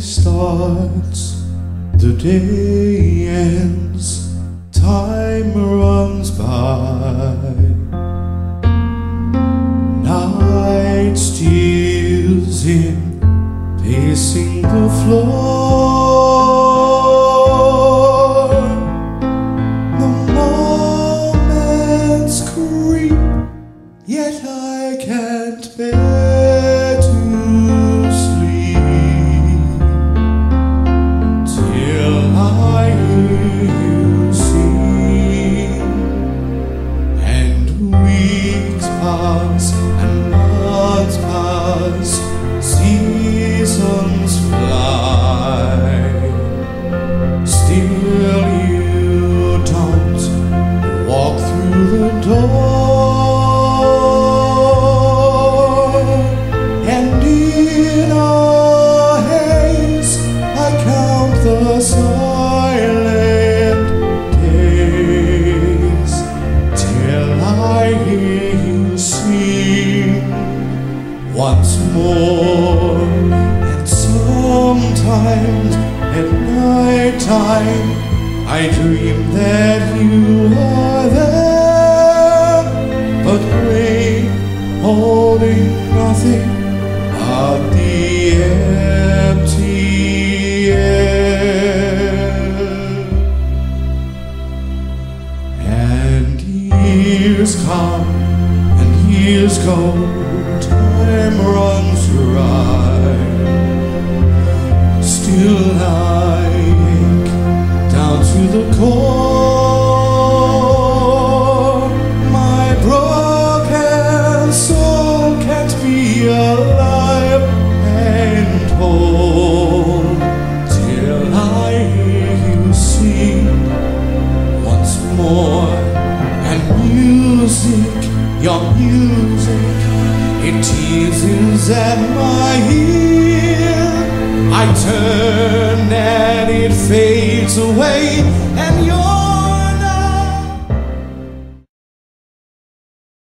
starts, the day ends, time runs by. Night steals in, pacing the floor. The moments creep, yet I can't bear door. And months paths, seasons fly, still your tons walk through the doors and in a once more. And sometimes at night time, I dream that you are there, but rain holding nothing but the empty air. And years come and years go, your music, it teases at my ear. I turn and it fades away, and you're